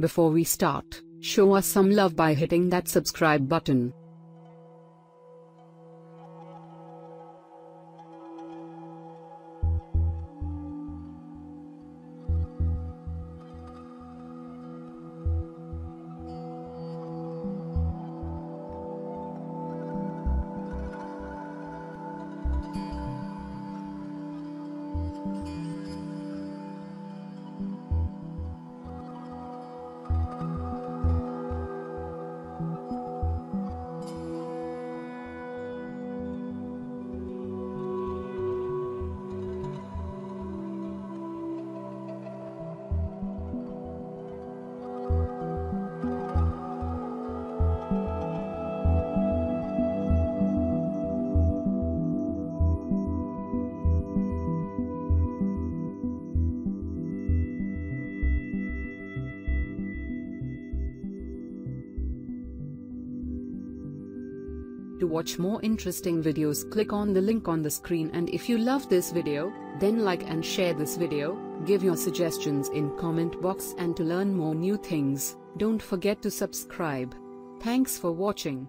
Before we start, show us some love by hitting that subscribe button. To watch more interesting videos click on the link on the screen and if you love this video, then like and share this video, give your suggestions in comment box and to learn more new things, don't forget to subscribe. Thanks for watching.